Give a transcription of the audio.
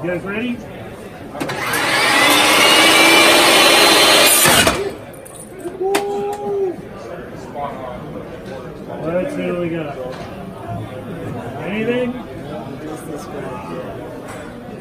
You guys ready? Let's see what we got. Anything? Just this right here.